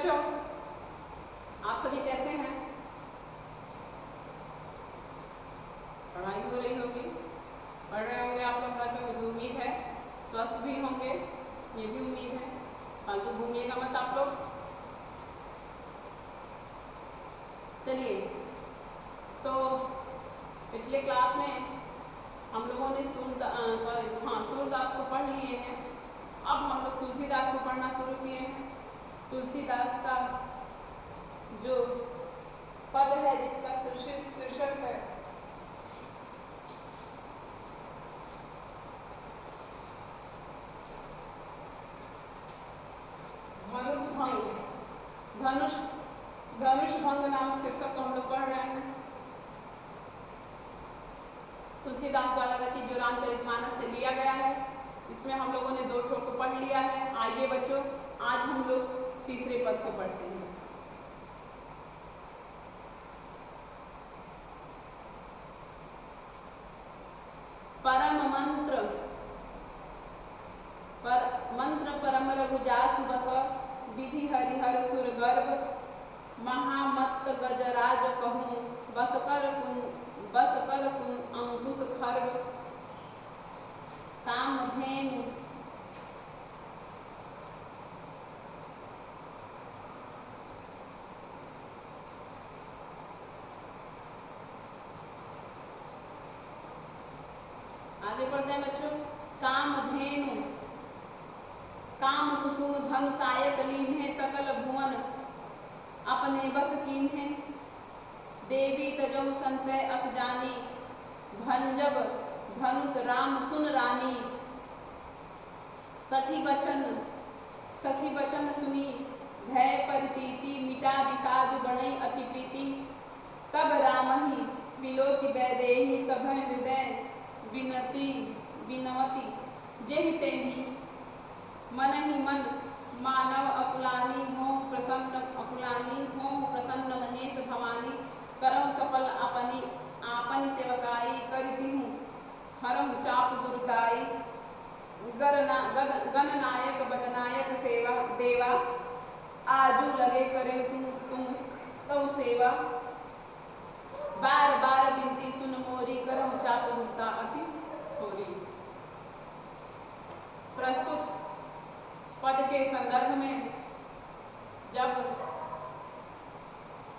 बच्चों, आप सभी कैसे हैं? पढ़ाई हो रही होगी। पढ़ रहे होंगे आप लोग, घर पे मुझे उम्मीद है। स्वस्थ भी होंगे, ये भी उम्मीद है। फालतू घूमिएगा मत आप लोग। चलिए तो पिछले क्लास में हम लोगों ने सूरदास सॉरी हाँ सूरदास को पढ़ लिए हैं अब हम लोग तुलसीदास को पढ़ना शुरू किए हैं तुलसीदास का जो पद है, जिसका शीर्षक शीर्षक है। धनुष भंग। धनुष धनुष भंग नामक शीर्षक को हम लोग पढ़ रहे हैं। तुलसीदास द्वारा रचित जो रामचरित मानस से लिया गया है, इसमें हम लोगों ने दो ठोक पढ़ लिया है। आइए बच्चों, आज हम लोग तीसरे पद को पढ़ते हैं। परम मंत्र पर मंत्र परम रघुजासु बस विधि हरिहर सुर गर्भ महामत्त गजराज कहूँ बस कर बस कर कुन अंकुश खर्व काम आगे बढ़ते हैं बच्चों काम धेनु काम कुसुम धनु सायक लीन है सकल भुवन। अपने बस कीन है देवी तजौ संशय अस जानी। भंजब धनुष राम सुन रानी। सखी बचन सखी बचन सुनी। भय परितीति मिटा विषाद बढ़ई अति प्रीति। तब राम ही विलोक वैदेही सभ हृदय। विनती विनवती जेहि ही मन ही मन मानव अकुलानी हो प्रसन्न अकुलानी हो प्रसन्न महेश भवानी करम सफल अपनी आपन सेवकाई कर दिहूँ हरम चाप गुरुताई गणना गणनायक बदनायक सेवा देवा आजू लगे करे तुम तुम तौ सेवा बार बार बिनती सुन मोरी करम चाप गुरुता अति थोड़ी प्रस्तुत पद संदर्भ में जब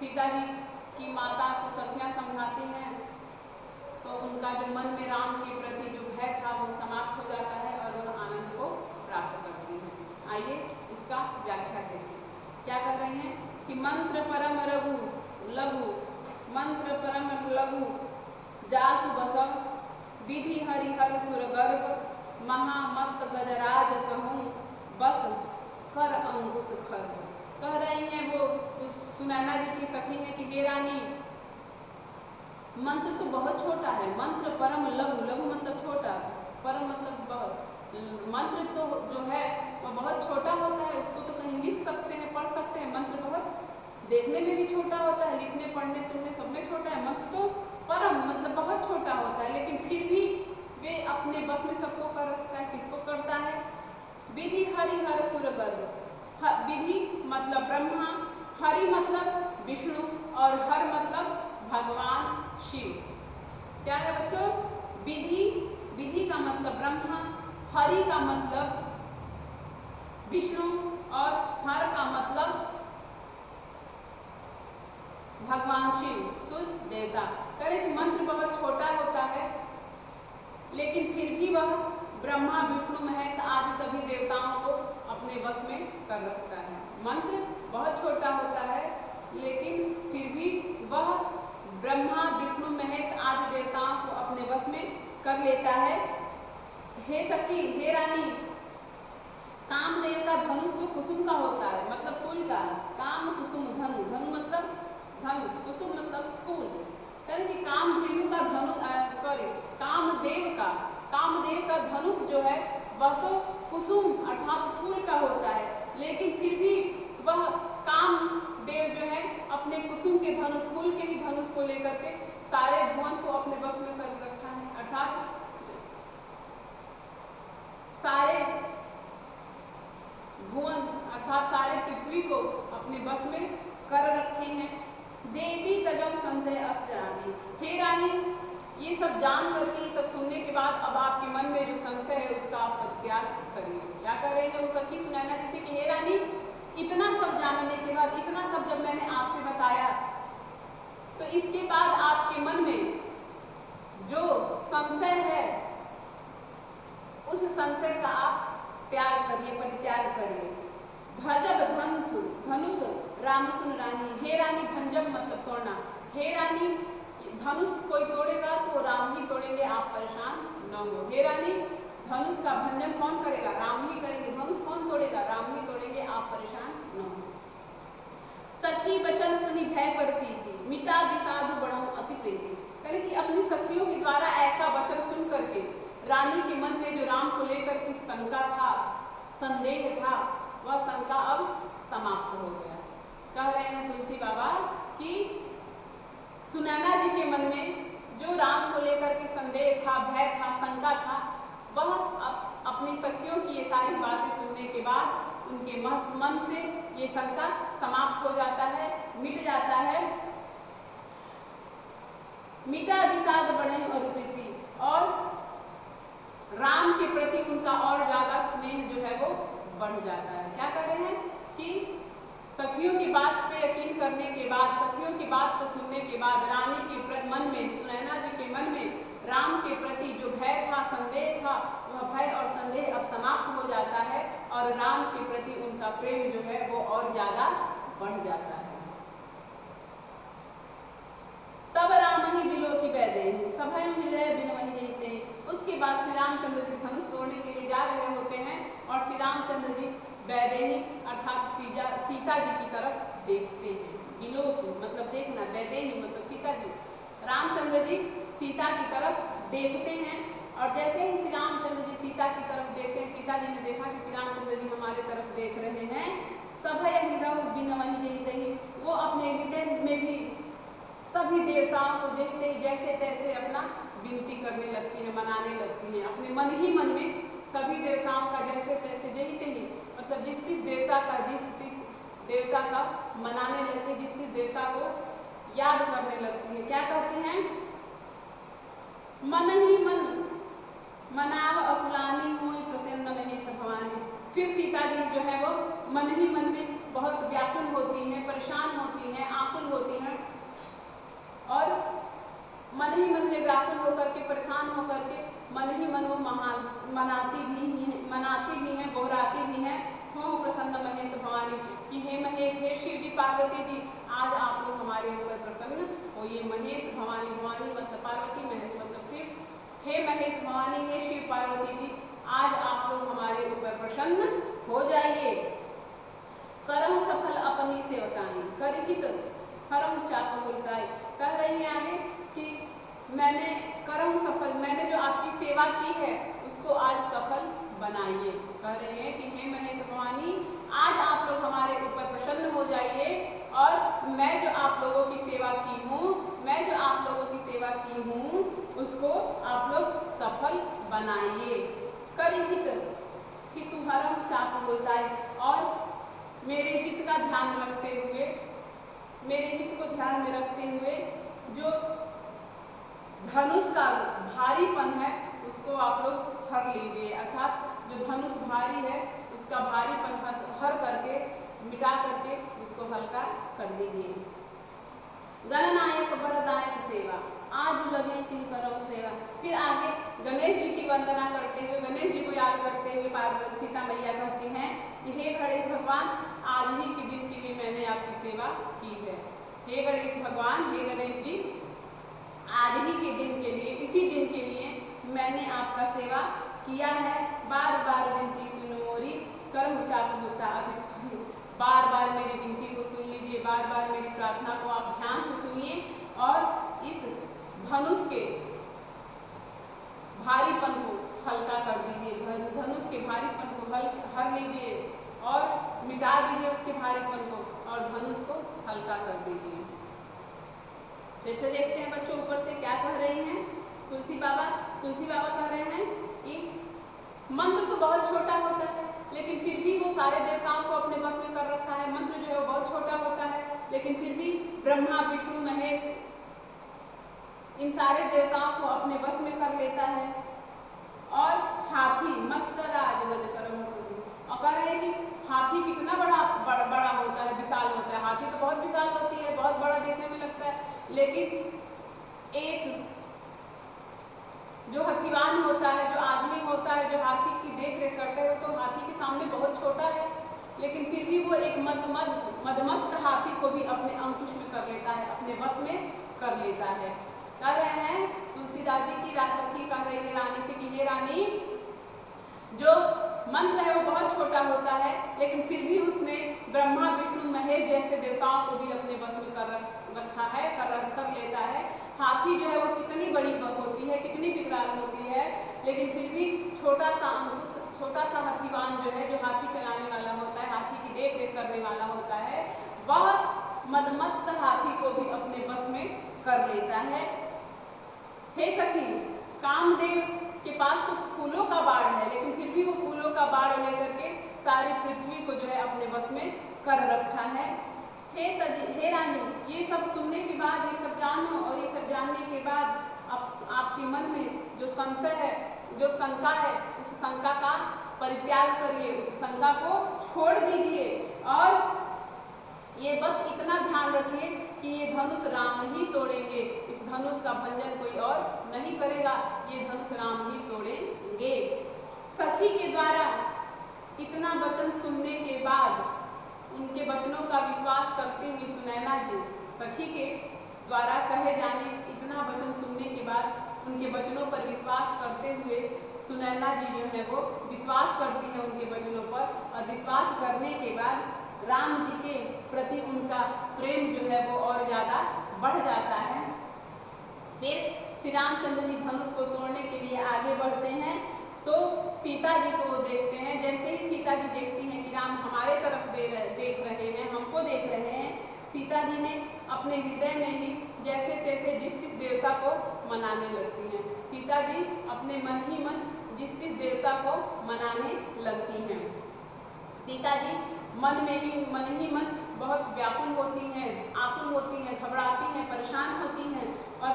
सीता जी की माता को सखियाँ समझाती हैं तो उनका जो मन में राम के प्रति जो भय था, वो समाप्त हो जाता है और वह आनंद को प्राप्त करती हैं। आइए इसका व्याख्या देखिए। क्या कर रही हैं? कि मंत्र परम रघु, लघु, मंत्र परम लघु, जासु बसव, विधि हरिहर सुर गर्भ महामत गजराज कहूँ, बस कर अंकुश खर कह रही हैं वो सुनैना जी की सखी है कि, हे रानी, मंत्र तो बहुत छोटा है। मंत्र परम लघु लघु मतलब छोटा, परम मतलब बहुत। मंत्र तो जो है, वो बहुत छोटा होता है, उसको तो कहीं लिख सकते हैं, पढ़ सकते हैं। मंत्र बहुत देखने में भी छोटा होता है, लिखने, पढ़ने, सुनने सब में छोटा है। मंत्र तो परम मतलब बहुत छोटा होता है लेकिन फिर भी वे अपने बस में सबको कर रखता है किसको करता है विधि हरि सुर गर्भ। विधि मतलब ब्रह्मा, हरि मतलब विष्णु और हर मतलब भगवान शिव। क्या है बच्चों? विधि विधि का मतलब ब्रह्मा, हरि का मतलब विष्णु और हर का मतलब भगवान शिव शुद्ध देवता। करें कि मंत्र बहुत छोटा होता है, लेकिन फिर भी वह ब्रह्मा, विष्णु, महेश आदि सभी देवताओं को अपने वश में कर रखता है। मंत्र बहुत छोटा होता है, लेकिन फिर भी वह ब्रह्मा, विष्णु, महेश आदि देवताओं को अपने वश में कर लेता है। हे सखी, हे रानी, कामदेव का धनुष तो कुसुम का होता है मतलब फूल का। काम, कुसुम, धनु। धनु मतलब धनुष, कुसुम मतलब फूल। कहें कि कामधेनु का धनु सॉरी कामदेव का। कामदेव का धनुष जो है, वह तो कुसुम अर्थात फूल का होता है लेकिन फिर भी वह कामदेव जो है अपने कुसुम के धनुष फूल के ही धनुष को लेकर के सारे भुवन को अपने बस में कर रखा है। अर्थात सारे भुवन, अर्थात सारे पृथ्वी को अपने बस में कर रखे हैं। देवी तजम संशय अस रानी हे रानी, ये सब जान करके सब सुनने के बाद अब आपके मन में जो संशय है, उसका आप परित्याग करिए। क्या कर रहे हैं वो सखी? सुनैना जैसे कि, हे रानी, इतना सब जानने के बाद, इतना सब जब मैंने आपसे बताया तो इसके बाद आपके मन में जो संशय है, उस संशय का आप त्याग करिए, परित्याग करिए। भजब धनुष धनुष, राम सुन रानी, हे रानी भंजब मतलब तोड़ना। हे रानी, धनुष कोई तोड़ेगा तो राम ही तोड़ेंगे, आप परेशान न हो। हे रानी, धनुष का भंजन कौन करेगा? राम ही करेंगे। धनुष कौन तोड़ेगा? राम ही तोड़ेंगे, आप परेशान न हो। सखी वचन सुनी भय करती थी मिटा विषादु बढ़ाऊ अति प्रीति। करे कि अपनी सखियों के द्वारा ऐसा वचन सुन करके, रानी के मन में जो राम को लेकर की शंका था, संदेह था, वह शंका अब समाप्त हो गया। कह रहे हैं तुलसी बाबा कि सुनैना जी के मन में जो राम को लेकर के संदेह था, भय था, शंका था, वह अपनी सखियों की ये सारी बातें सुनने के बाद उनके मन से ये शंका समाप्त हो जाता है, मिट जाता है। मिटा विषाद बढ़े और प्रीति। और राम के प्रति उनका और ज़्यादा स्नेह जो है वो बढ़ जाता है। क्या कर रहे हैं? कि सखियों की बात पे यकीन करने के बाद, सखियों की बात को सुनने के बाद, रानी के मन में, सुनैना जी के मन में राम के प्रति जो भय था, संदेह था, वह भय और संदेह अब समाप्त हो जाता है और राम के प्रति उनका प्रेम जो है वो और ज़्यादा बढ़ जाता है तब राम ही बिलो की बैदे सभय हृदय बिन वही रहते उसके बाद श्री रामचंद्र जी धनुष तोड़ने के लिए जा रहे होते हैं और श्री रामचंद्र जी वैदेही अर्थात सीजा, सीता जी की तरफ़ देखते हैं। बिलो की मतलब देखना, वैदेही मतलब सीता जी। रामचंद्र जी सीता की तरफ़ देखते हैं और जैसे ही श्री रामचंद्र जी सीता की तरफ़ देखते हैं, सीता जी ने देखा कि श्री रामचंद्र जी हमारे तरफ़ देख रहे हैं सभय हृदय बिन वही रही वो अपने हृदय में भी सभी देवताओं को देखते ही जैसे तैसे अपना विनती करने लगती है, मनाने लगती है। अपने मन ही मन में सभी देवताओं का जैसे तैसे जही तही मतलब जिस जिस देवता का, जिस जिस देवता का मनाने लगती है, जिस जिस देवता को याद करने लगती है। क्या कहते हैं? मन ही मन, मनाव अकुलानी हो प्रसन्न महेश भवानी। फिर सीता जी जो है वो मन ही मन में बहुत व्याकुल होती है, परेशान होती है, आकुल होती है और मन ही मन में व्याकुल होकर के, परेशान होकर के, मन ही मन वो मनाती भी हैं, मनाती भी हैं गोहराती भी हैं। हो प्रसन्न महेश भवानी कि, हे महेश, हे शिव जी पार्वती जी, आज आप लोग हमारे ऊपर प्रसन्न हो। ये महेश भवानी भवानी मतलब पार्वती महेश मतलब शिव। हे महेश भवानी, हे शिव पार्वती जी, आज आप लोग हमारे ऊपर प्रसन्न हो जाइए। करम सफल अपनी सेवकाएँ, कर हित हरम चाप गुरुताई कह रही है आगे कि मैंने करम सफल, मैंने जो आपकी सेवा की है, उसको आज सफल बनाइए। कह रहे हैं कि हे महेश भवानी, आज आप लोग हमारे ऊपर प्रसन्न हो जाइए और मैं जो आप लोगों की सेवा की हूँ, मैं जो आप लोगों की सेवा की हूँ, उसको आप लोग सफल बनाइए। कर हित, हितु हरम चाप बोलताई और मेरे हित का ध्यान रखते हुए मेरे हित को ध्यान में रखते हुए जो धनुष का भारीपन है उसको आप लोग हर लीजिए। अर्थात जो धनुष भारी है उसका भारीपन हर, करके मिटा करके उसको हल्का कर दीजिए। गणनायक, वरदायक सेवा। आज लगे किन करो सेवा। फिर आगे, गणेश जी की वंदना करते हुए, गणेश जी को याद करते हुए पार्वती सीता मैया कहती हैं कि, हे गणेश भगवान, आज ही के दिन के लिए मैंने आपकी सेवा की है। हे गणेश भगवान, हे गणेश जी, आज ही के दिन के लिए, इसी दिन के लिए मैंने आपका सेवा किया है। बार बार विनती सुनो मोरी कर्म चाप होता बार बार मेरी विनती को सुन लीजिए बार बार मेरी प्रार्थना को आप ध्यान से सुनिए और इस धनुष के भारीपन को हल्का कर दीजिए धनुष के भारीपन को हल, हर लीजिए और मिटा दीजिए उसके भारीपन को और धनुष को हल्का कर दीजिए। फिर से देखते हैं बच्चों ऊपर से क्या कह रहे हैं। तुलसी बाबा तुलसी बाबा कह रहे हैं कि मंत्र तो बहुत छोटा होता है, लेकिन फिर भी वो सारे देवताओं को अपने बस में कर रखा है मंत्र ब्रह्मा विष्णु महेश इन सारे देवताओं को अपने वश में कर लेता है। और हाथी गज कर्म और कह रहे हैं कि हाथी कितना बड़ा बड़ा, बड़ा होता है विशाल होता है। हाथी तो बहुत विशाल होती है बहुत बड़ा देखने में लगता है। लेकिन एक जो हथीवान होता है जो आदमी होता है जो हाथी की देख रेख करता है तो हाथी के सामने बहुत छोटा लेकिन फिर भी वो एक मद मद, मदमस्त हाथी को भी अपने अंकुश में कर लेता है, अपने बस में कर लेता है। कह रहे हैं, तुलसीदास जी की रासखी कह रही है रानी से कि रानी, जो मंत्र है वो बहुत छोटा होता है, लेकिन फिर भी उसने ब्रह्मा, विष्णु, महेश जैसे देवताओं को भी अपने बस में कर रखा है, कर कर लेता है। हाथी जो है वो कितनी बड़ी होती है, कितनी विकराल होती है, लेकिन फिर भी छोटा सा अंकुश, छोटा सा हाथीवान जो है, जो हाथी चलाने वाला होता देख रेख करने वाला होता है वह मदमत्त हाथी को भी अपने बस में कर लेता है। हे सखी कामदेव के पास तो फूलों का बाढ़ है लेकिन फिर भी वो फूलों का बाढ़ लेकर के सारी पृथ्वी को जो है अपने बस में कर रखा है। हे तजी हे रानी ये सब सुनने के बाद ये सब जानो और ये सब जानने के बाद आप, आपके मन में जो संशय है जो शंका है उस शंका का परित्याग करिए, उस शंका को छोड़ दीजिए। और ये बस इतना ध्यान रखिए कि ये धनुष राम ही तोड़ेंगे। इस धनुष का भंजन कोई और नहीं करेगा, ये धनुष राम ही तोड़ेंगे। सखी के द्वारा इतना वचन सुनने के बाद उनके वचनों का विश्वास करते हुए सुनैना जी, सखी के द्वारा कहे जाने इतना वचन सुनने के बाद उनके वचनों पर विश्वास करते हुए सुनैना जी जो है वो विश्वास करती है उनके वचनों पर और विश्वास करने के बाद राम जी के प्रति उनका प्रेम जो है वो और ज़्यादा बढ़ जाता है। फिर श्री रामचंद्र जी धनुष को तोड़ने के लिए आगे बढ़ते हैं। तो सीता जी को वो देखते हैं। जैसे ही सीता जी देखती हैं कि राम हमारे तरफ़ दे रहे, देख रहे हैं हमको देख रहे हैं सीता जी ने अपने हृदय में ही जैसे तैसे जिस जिस देवता को मनाने लगती हैं। सीता जी अपने मन ही मन जिस जिस देवता को मनाने लगती हैं। सीता जी, मन में ही, मन ही मन बहुत व्याकुल होती हैं आकुल होती हैं, घबराती हैं, परेशान होती हैं और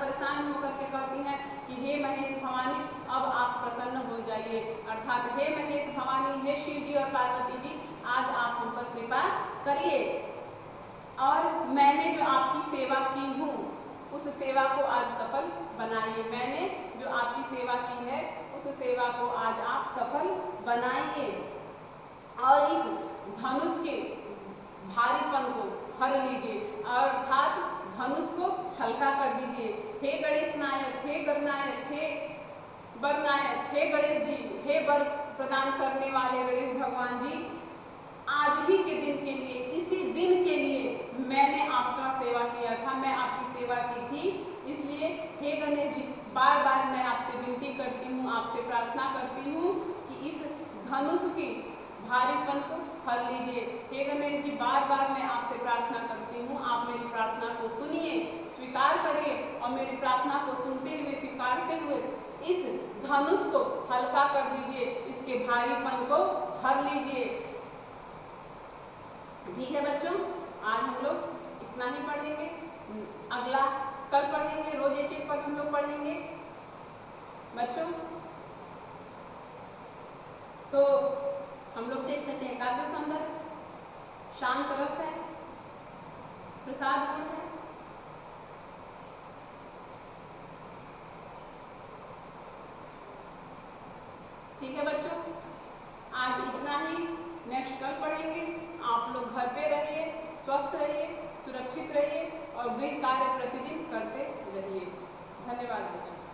परेशान होकर के कहती हैं कि, हे महेश भवानी, अब आप प्रसन्न हो जाइए। अर्थात, हे महेश भवानी, हे शिव जी और पार्वती जी, आज आप हम पर कृपा करिए। और मैंने जो आपकी सेवा की हूँ, उस सेवा को आज सफल बनाइए। मैंने जो आपकी सेवा की है उस सेवा को आज आप सफल बनाइए और इस धनुष के भारीपन को हर लीजिए। अर्थात धनुष को हल्का कर दीजिए। हे गणेश नायक, हे गणनायक हे बरनायक हे गणेश जी, हे बर प्रदान करने वाले गणेश भगवान जी, आज ही के दिन के लिए, इसी दिन के लिए मैंने आपका सेवा किया था, मैं आपकी सेवा की थी। इसलिए हे गणेश जी बार बार मैं आपसे विनती करती हूँ, आपसे प्रार्थना करती हूँ कि इस धनुष की भारीपन को हर लीजिए। हे गणेश जी बार बार मैं आपसे प्रार्थना करती हूँ, आप मेरी प्रार्थना को सुनिए, स्वीकार करिए और मेरी प्रार्थना को सुनते हुए, स्वीकारते हुए इस धनुष को हल्का कर दीजिए, इसके भारीपन को हर लीजिए। ठीक है बच्चों, आज हम लोग इतना ही पढ़ेंगे। अगला कल पढ़ेंगे, रोज एक एक पद हम लोग पढ़ेंगे। बच्चों तो हम लोग देख लेते हैं, काव्य सौंदर्य शांत रस है, प्रसाद गुण है। ठीक है बच्चों, आज इतना ही। नेक्स्ट कल पढ़ेंगे। आप लोग घर पे रहिए, स्वस्थ रहिए, सुरक्षित रहिए। और वे कार्य प्रतिदिन करते रहिए। धन्यवाद बच्चों।